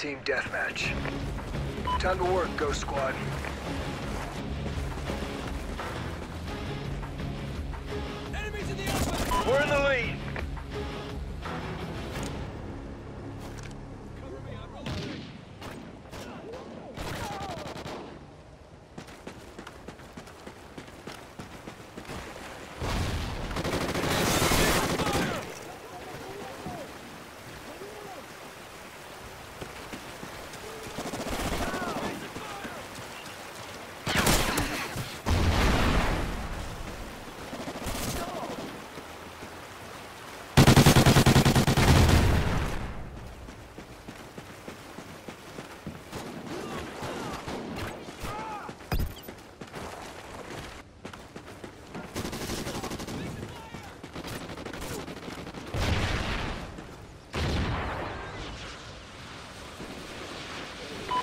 team deathmatch. Time to work, Ghost Squad. Enemies in the open! We're in the lead.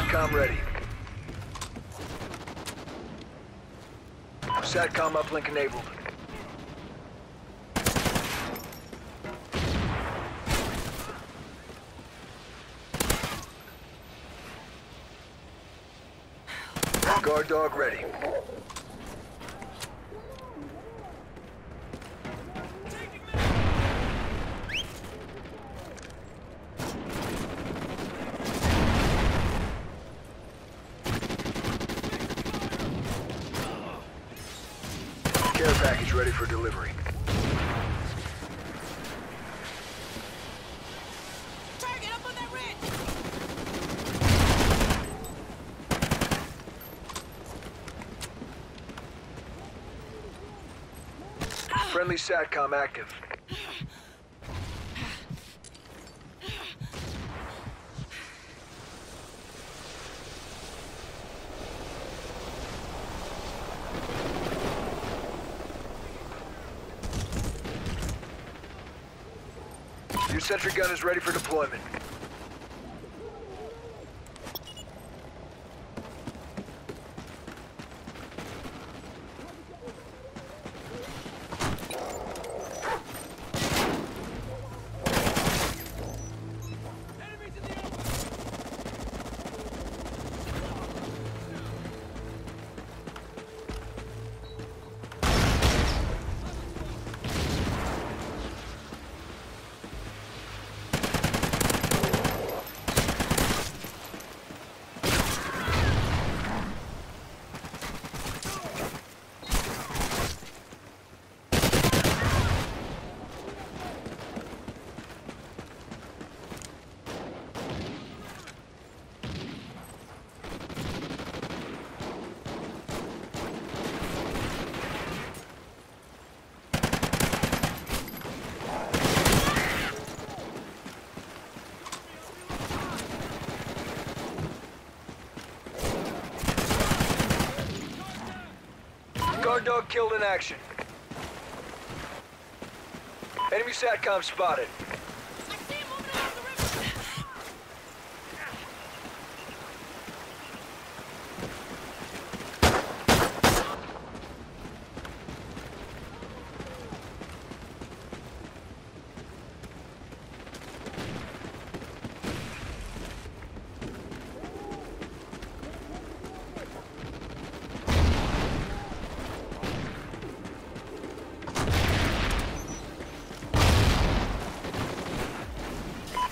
SATCOM ready. SATCOM uplink enabled. Guard dog ready. Ready for delivery. Target up on that ridge! Friendly SATCOM active. Your sentry gun is ready for deployment. Guard dog killed in action. Enemy SATCOM spotted.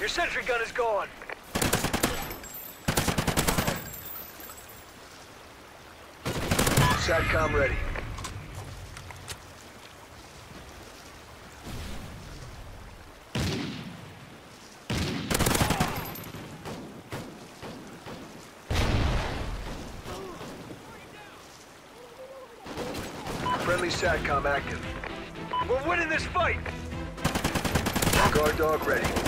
Your sentry gun is gone. SATCOM ready. Friendly SATCOM active. We're winning this fight! Guard dog ready.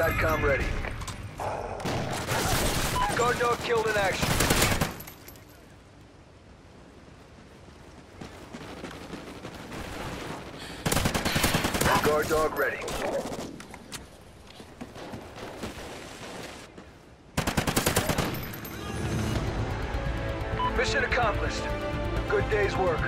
SATCOM ready. Guard dog killed in action. Guard dog ready. Mission accomplished. Good day's work.